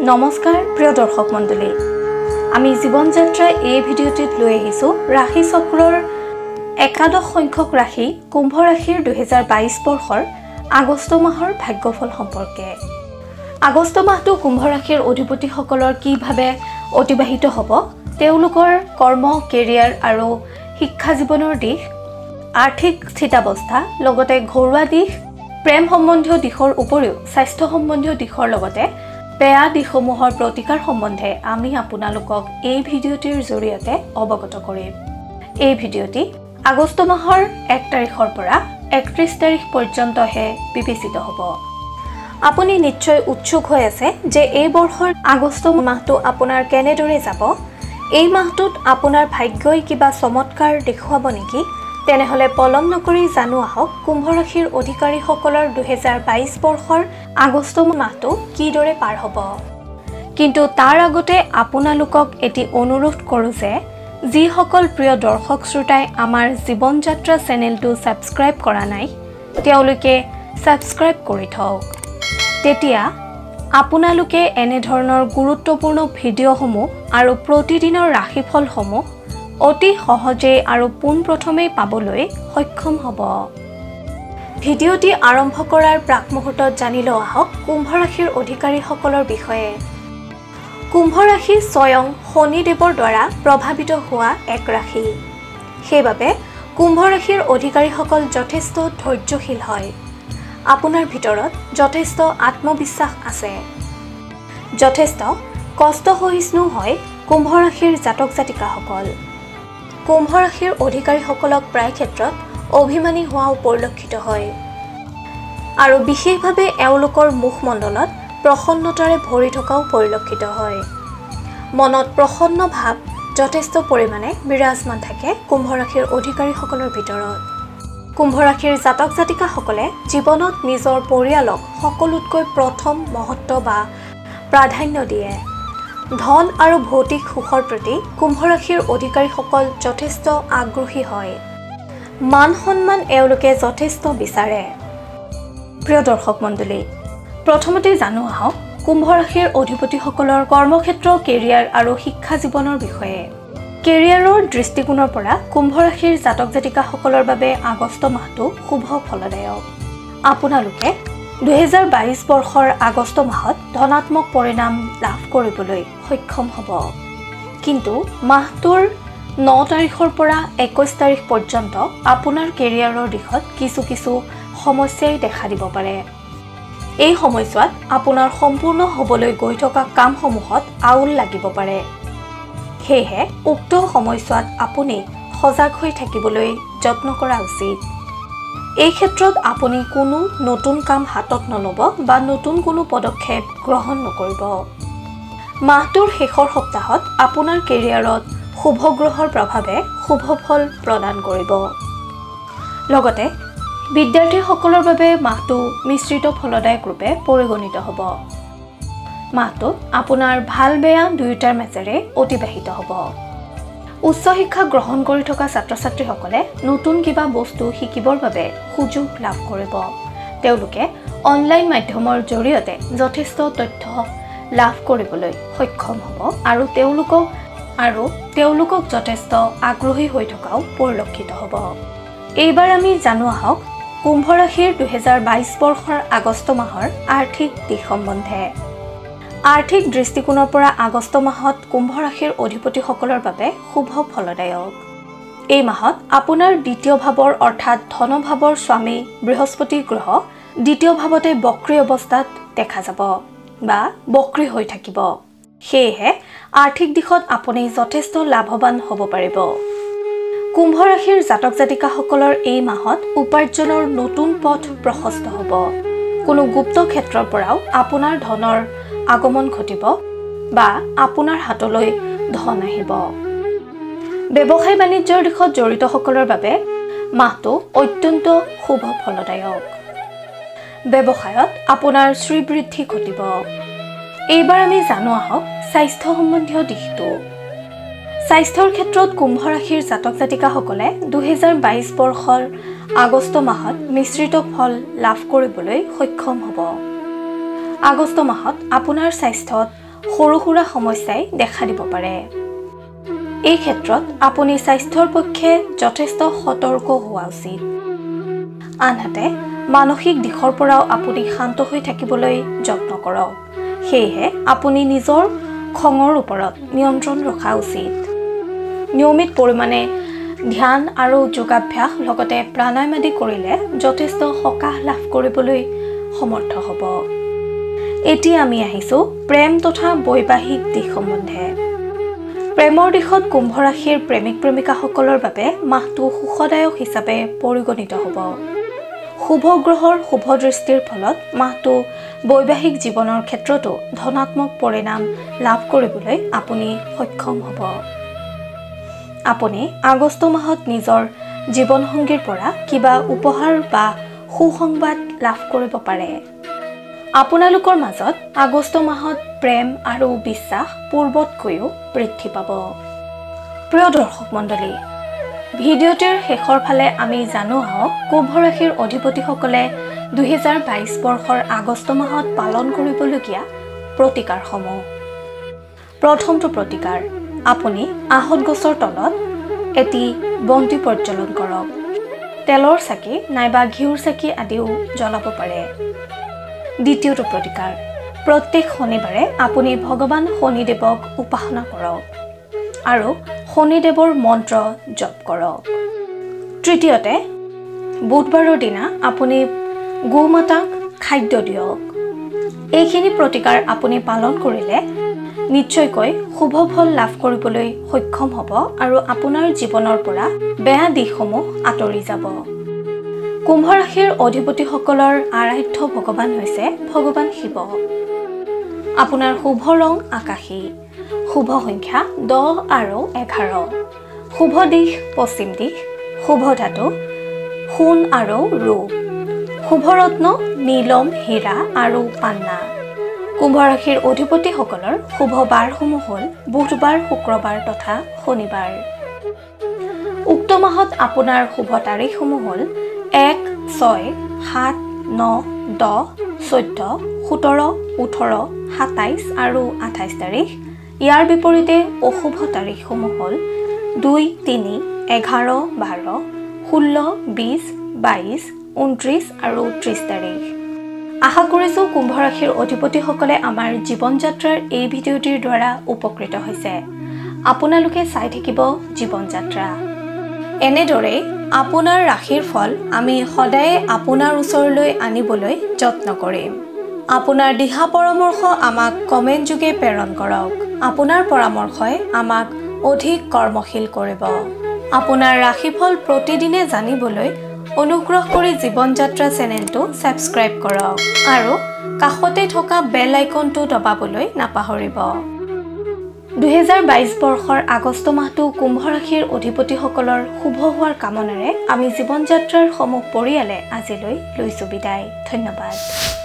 নমস্কাৰ প্ৰিয় দৰ্শক মণ্ডলী। আমি জীৱন যাত্ৰা এই ভিডিঅ'টিত লৈ আহিছোঁ ৰাশি চক্ৰৰ একাদশ সংখ্যক ৰাশি কুম্ভ ৰাশিৰ দুহেজাৰ বাইছ বৰ্ষৰ আগষ্ট মাহৰ ভাগ্যফল সম্পৰ্কে। আগষ্ট মাহটো কুম্ভ ৰাশিৰ অধিপতিসকলৰ কিভাৱে অতিবাহিত হ'ব তেওঁলোকৰ কৰ্ম কেৰিয়াৰ আৰু শিক্ষা জীৱনৰ দিশ আৰ্থিক স্থিতাৱস্থা লগতে ঘৰুৱা দিশ প্ৰেম সম্বন্ধীয় দিশৰ উপৰিও স্বাস্থ্য সম্বন্ধীয় দিশৰ লগতে বেয়া দিশসমূহৰ প্ৰতিকাৰ সম্বন্ধে আমি আপোনালোকক এই ভিডিঅ'টিৰ জৰিয়তে অৱগত কৰিম। এই ভিডিঅ'টি আগষ্ট মাহৰ এক তাৰিখৰ পৰা একত্ৰিছ তাৰিখ পৰ্যন্তহে বিবেচিত হ'ব। আপুনি নিশ্চয় উৎসুক হৈ আছে যে এই বৰ্ষৰ আগষ্ট মাহটো আপোনাৰ কেনেদৰে যাব? এই মাহটোত আপোনাৰ ভাগ্যই কিবা চমৎকাৰ দেখুৱাব নেকি? তেনেহ'লে পলম নকৰি জানো আহক কুম্ভ ৰাশিৰ অধিকাৰীসকলৰ দুহেজাৰ বাইছ বৰ্ষৰ আগষ্ট মাহটো কিদৰে পাৰ হ'ব। কিন্তু তাৰ আগতে আপোনালোকক এটি অনুৰোধ কৰোঁ যে যিসকল প্ৰিয় দৰ্শক শ্ৰোতাই আমাৰ জীৱন যাত্ৰা চেনেলটো ছাবস্ক্ৰাইব কৰা নাই তেওঁলোকে ছাবস্ক্ৰাইব কৰি থওক। তেতিয়া আপোনালোকে এনেধৰণৰ গুৰুত্বপূৰ্ণ ভিডিঅ'সমূহ আৰু প্ৰতিদিনৰ ৰাশিফলসমূহ অতি সহজেই আৰু পোনপ্ৰথমেই পাবলৈ সক্ষম হ'ব। ভিডিঅ'টি আৰম্ভ কৰাৰ প্ৰাক মুহূৰ্তত জানি লওঁ আহক কুম্ভ ৰাশিৰ অধিকাৰীসকলৰ বিষয়ে। কুম্ভ ৰাশি স্বয়ং শনিদেৱৰ দ্বাৰা প্ৰভাৱিত হোৱা এক ৰাশি। সেইবাবে কুম্ভ ৰাশিৰ অধিকাৰীসকল যথেষ্ট ধৈৰ্যশীল হয়। আপোনাৰ ভিতৰত যথেষ্ট আত্মবিশ্বাস আছে। যথেষ্ট কষ্ট সহিষ্ণু হয় কুম্ভ ৰাশিৰ জাতক জাতিকাসকল কুম্ভ ৰাশিৰ অধিকাৰীসকলক প্ৰায় ক্ষেত্ৰত অভিমানী হোৱাও পৰিলক্ষিত হয়। আৰু বিশেষভাৱে এওঁলোকৰ মুখমণ্ডলত প্ৰসন্নতাৰে ভৰি থকাও পৰিলক্ষিত হয়। মনত প্ৰসন্ন ভাৱ যথেষ্ট পৰিমাণে বিৰাজমান থাকে কুম্ভ ৰাশিৰ অধিকাৰীসকলৰ ভিতৰত। কুম্ভ ৰাশিৰ জাতক জাতিকাসকলে জীৱনত নিজৰ পৰিয়ালক সকলোতকৈ প্ৰথম মহত্ব বা প্ৰাধান্য দিয়ে। ধন আৰু ভৌতিক সুখৰ প্ৰতি কুম্ভ ৰাশিৰ অধিকাৰীসকল যথেষ্ট আগ্ৰহী হয়। মান সন্মান এওঁলোকে যথেষ্ট বিচাৰে। প্ৰিয় দৰ্শক মণ্ডলী প্ৰথমতে জানো আহক কুম্ভ ৰাশিৰ অধিপতিসকলৰ কৰ্মক্ষেত্ৰ কেৰিয়াৰ আৰু শিক্ষা জীৱনৰ বিষয়ে। কেৰিয়াৰৰ দৃষ্টিকোণৰ পৰা কুম্ভ ৰাশিৰ জাতক জাতিকাসকলৰ বাবে আগষ্ট মাহটো শুভ ফলদায়ক। আপোনালোকে দুহেজাৰ বাইছ বৰ্ষৰ আগষ্ট মাহত ধনাত্মক পৰিণাম লাভ কৰিবলৈ সক্ষম হ'ব। কিন্তু মাহটোৰ ন তাৰিখৰ পৰা একৈছ তাৰিখ পৰ্যন্ত আপোনাৰ কেৰিয়াৰৰ দিশত কিছু কিছু সমস্যাই দেখা দিব পাৰে। এই সময়ছোৱাত আপোনাৰ সম্পূৰ্ণ হ'বলৈ গৈ থকা কামসমূহত আউল লাগিব পাৰে। সেয়েহে উক্ত সময়ছোৱাত আপুনি সজাগ হৈ থাকিবলৈ যত্ন কৰা উচিত। এই ক্ষেত্ৰত আপুনি কোনো নতুন কাম হাতত নল'ব বা নতুন কোনো পদক্ষেপ গ্ৰহণ নকৰিব। মাহটোৰ শেষৰ সপ্তাহত আপোনাৰ কেৰিয়াৰত শুভ গ্ৰহৰ প্ৰভাৱে শুভ ফল প্ৰদান কৰিব। লগতে বিদ্যাৰ্থীসকলৰ বাবে মাহটো মিশ্ৰিত ফলদায়ক ৰূপে পৰিগণিত হ'ব। মাহটোত আপোনাৰ ভাল বেয়া দুয়োটাৰ মাজেৰে অতিবাহিত হ'ব। উচ্চ শিক্ষা গ্ৰহণ কৰি থকা ছাত্ৰ ছাত্ৰীসকলে নতুন কিবা বস্তু শিকিবৰ বাবে সুযোগ লাভ কৰিব। তেওঁলোকে অনলাইন মাধ্যমৰ জৰিয়তে যথেষ্ট তথ্য লাভ কৰিবলৈ সক্ষম হ'ব আৰু তেওঁলোকক আৰু তেওঁলোকক যথেষ্ট আগ্ৰহী হৈ থকাও পৰিলক্ষিত হ'ব। এইবাৰ আমি জানো আহক কুম্ভ ৰাশিৰ দুহেজাৰ বাইছ বৰ্ষৰ আগষ্ট মাহৰ আৰ্থিক দিশ সম্বন্ধে আৰ্থিক দৃষ্টিকোণৰ পৰা আগষ্ট মাহত কুম্ভ ৰাশিৰ অধিপতিসকলৰ বাবে শুভ ফলদায়ক। এই মাহত আপোনাৰ দ্বিতীয় ভাৱৰ অৰ্থাৎ ধনভাৱৰ স্বামী বৃহস্পতি গ্ৰহ দ্বিতীয় ভাৱতে বক্ৰী অৱস্থাত দেখা যাব বা বক্ৰী হৈ থাকিব। সেয়েহে আৰ্থিক দিশত আপুনি যথেষ্ট লাভৱান হ'ব পাৰিব। কুম্ভ ৰাশিৰ জাতক জাতিকাসকলৰ এই মাহত উপাৰ্জনৰ নতুন পথ প্ৰশস্ত হ'ব। কোনো গুপ্ত ক্ষেত্ৰৰ পৰাও আপোনাৰ ধনৰ আগমন ঘটিব বা আপোনাৰ হাতলৈ ধন আহিব। ব্যৱসায় বাণিজ্যৰ দিশত জড়িতসকলৰ বাবে মাহটো অত্যন্ত শুভ ফলদায়ক। ব্যৱসায়ত আপোনাৰ শ্ৰীবৃদ্ধি ঘটিব। এইবাৰ আমি জানো আহক স্বাস্থ্য সম্বন্ধীয় দিশটো। স্বাস্থ্যৰ ক্ষেত্ৰত কুম্ভ ৰাশিৰ জাতক জাতিকাসকলে দুহেজাৰ বাইছ বৰ্ষৰ আগষ্ট মাহত মিশ্ৰিত ফল লাভ কৰিবলৈ সক্ষম হ'ব। আগষ্ট মাহত আপোনাৰ স্বাস্থ্যত সৰু সুৰা সমস্যাই দেখা দিব পাৰে। এই ক্ষেত্ৰত আপুনি স্বাস্থ্যৰ পক্ষে যথেষ্ট সতৰ্ক হোৱা উচিত। আনহাতে মানসিক দিশৰ পৰাও আপুনি শান্ত হৈ থাকিবলৈ যত্ন কৰক। সেয়েহে আপুনি নিজৰ খঙৰ ওপৰত নিয়ন্ত্ৰণ ৰখা উচিত। নিয়মিত পৰিমাণে ধ্যান আৰু যোগাভ্যাস লগতে প্ৰাণায়াম আদি কৰিলে যথেষ্ট সকাহ লাভ কৰিবলৈ সমৰ্থ হ'ব। এতিয়া আমি আহিছোঁ প্ৰেম তথা বৈবাহিক দিশ সম্বন্ধে। প্ৰেমৰ দিশত কুম্ভ ৰাশিৰ প্ৰেমিক প্ৰেমিকাসকলৰ বাবে মাহটো সুখদায়ক হিচাপে পৰিগণিত হ'ব। শুভ গ্ৰহৰ শুভ দৃষ্টিৰ ফলত মাহটো বৈবাহিক জীৱনৰ ক্ষেত্ৰতো ধনাত্মক পৰিণাম লাভ কৰিবলৈ আপুনি সক্ষম হ'ব। আপুনি আগষ্ট মাহত নিজৰ জীৱনসংগীৰ পৰা কিবা উপহাৰ বা সুসংবাদ লাভ কৰিব পাৰে। আপোনালোকৰ মাজত আগষ্ট মাহত প্ৰেম আৰু বিশ্বাস পূৰ্বতকৈও বৃদ্ধি পাব। প্ৰিয় দৰ্শক মণ্ডলী ভিডিঅ'টিৰ শেষৰ ফালে আমি জানো আহক কুম্ভ ৰাশিৰ অধিপতিসকলে দুহেজাৰ বাইছ বৰ্ষৰ আগষ্ট মাহত পালন কৰিবলগীয়া প্ৰতিকাৰসমূহ। প্ৰথমটো প্ৰতিকাৰ আপুনি আহঁত গছৰ তলত এটি বন্তি প্ৰজ্বলন কৰক। তেলৰ চাকি নাইবা ঘিউৰ চাকি আদিও জ্বলাব পাৰে। দ্বিতীয়টো প্ৰতিকাৰ। প্ৰত্যেক শনিবাৰে আপুনি ভগৱান শনিদেৱক উপাসনা কৰক আৰু শনিদেৱৰ মন্ত্ৰ জপ কৰক। তৃতীয়তে বুধবাৰৰ দিনা আপুনি গো মাতাক খাদ্য দিয়ক। এইখিনি প্ৰতিকাৰ আপুনি পালন কৰিলে নিশ্চয়কৈ শুভ ফল লাভ কৰিবলৈ সক্ষম হ'ব আৰু আপোনাৰ জীৱনৰ পৰা বেয়া দিশসমূহ আঁতৰি যাব। কুম্ভ ৰাশিৰ অধিপতিসকলৰ আৰাধ্য ভগৱান হৈছে ভগৱান শিৱ। আপোনাৰ শুভ ৰং আকাশী। শুভ সংখ্যা দহ আৰু এঘাৰ। শুভ দিশ পশ্চিম দিশ। শুভ ধাতু সোণ আৰু ৰূপ শুভৰত্ন নীলম হীৰা আৰু পান্না। কুম্ভ ৰাশিৰ অধিপতিসকলৰ শুভ বাৰসমূহ হ'ল বুধবাৰ শুক্ৰবাৰ তথা শনিবাৰ। উক্ত মাহত আপোনাৰ শুভ তাৰিখসমূহ হ'ল এক ছয় সাত ন দহ চৈধ্য সোতৰ ওঠৰ সাতাইছ আৰু আঠাইছ তাৰিখ। ইয়াৰ বিপৰীতে অশুভ তাৰিখসমূহ হ'ল দুই তিনি এঘাৰ বাৰ ষোল্ল বিছ বাইছ ঊনত্ৰিছ আৰু ত্ৰিছ তাৰিখ। আশা কৰিছোঁ কুম্ভ ৰাশিৰ অধিপতিসকলে আমাৰ জীৱন যাত্ৰাৰ এই ভিডিঅ'টিৰ দ্বাৰা উপকৃত হৈছে। আপোনালোকে চাই থাকিব জীৱন যাত্ৰা। এনেদৰেই আপোনাৰ ৰাশিৰ ফল আমি সদায়ে আপোনাৰ ওচৰলৈ আনিবলৈ যত্ন কৰিম। আপোনাৰ দিহা পৰামৰ্শ আমাক কমেণ্ট যোগে প্ৰেৰণ কৰক। আপোনাৰ পৰামৰ্শই আমাক অধিক কৰ্মশীল কৰিব। আপোনাৰ ৰাশিফল প্ৰতিদিনে জানিবলৈ অনুগ্ৰহ কৰি জীৱন যাত্ৰা চেনেলটো ছাবস্ক্ৰাইব কৰক আৰু কাষতে থকা বেল আইকনটো দবাবলৈ নাপাহৰিব। দুহেজাৰ বাইছ বৰ্ষৰ আগষ্ট মাহটো কুম্ভ ৰাশিৰ অধিপতিসকলৰ শুভ হোৱাৰ কামনাৰে আমি জীৱন যাত্ৰাৰ সমূহ পৰিয়ালে আজিলৈ লৈছোঁ বিদায়। ধন্যবাদ।